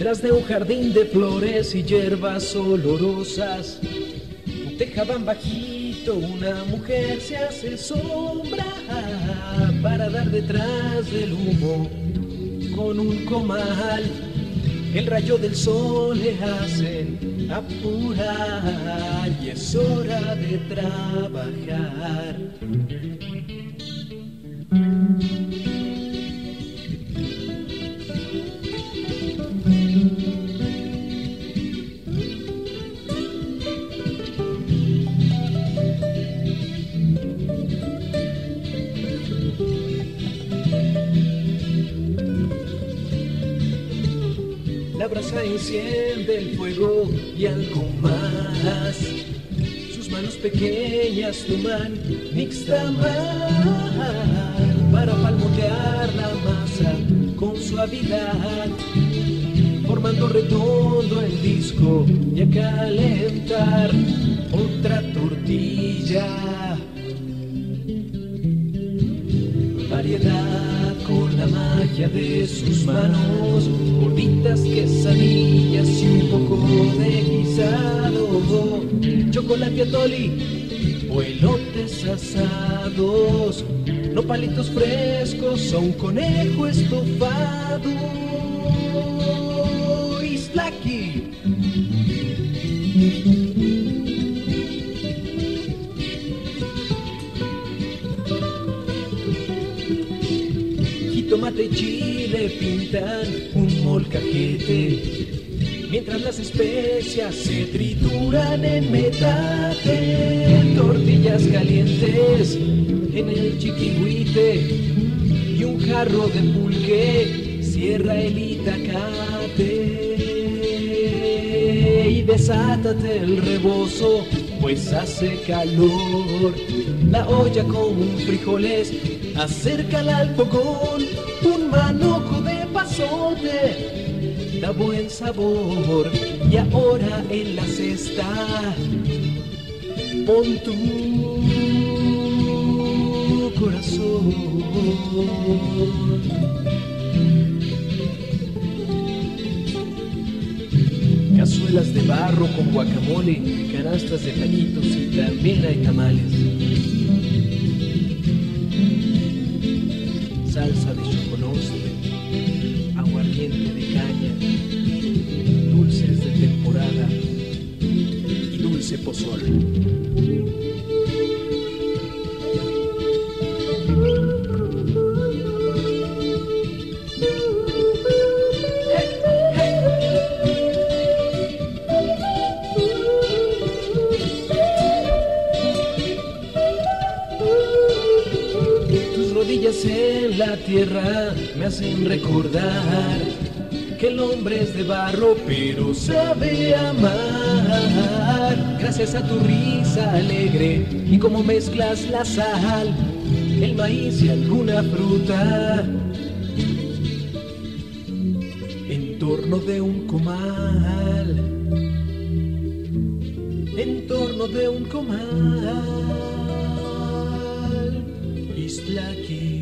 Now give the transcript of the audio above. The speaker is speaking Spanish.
Detrás de un jardín de flores y hierbas olorosas, un tejabán bajito, una mujer se hace sombra para dar detrás del humo con un comal. El rayo del sol le hace apurar y es hora de trabajar. La brasa enciende el fuego y algo más. Sus manos pequeñas toman nixtamal para palmotear la masa con suavidad, formando redondo el disco y a calentar Con la magia de sus manos, gorditas, quesadillas y un poco de guisado, chocolate atoli o elotes asados, no palitos frescos o un conejo estofado. Islaki. Jitomate y chile pintan un molcajete. Mientras las especias se trituran en metate Tortillas calientes en el chiquihuite Y un jarro de pulque cierra el itacate. Y desátate el rebozo pues hace calor. La olla con frijoles acércala al fogón manojo de pasote da buen sabor Y ahora en la cesta pon tu corazón Cazuelas de barro con guacamole, canastas de taquitos y también hay tamales. Salsa de chocolate, aguardiente de caña, dulces de temporada y dulce pozol. En la tierra me hacen recordar que el hombre es de barro pero sabe amar. Gracias a tu risa alegre y como mezclas la sal, el maíz y alguna fruta. En torno de un comal, en torno de un comal. Isla que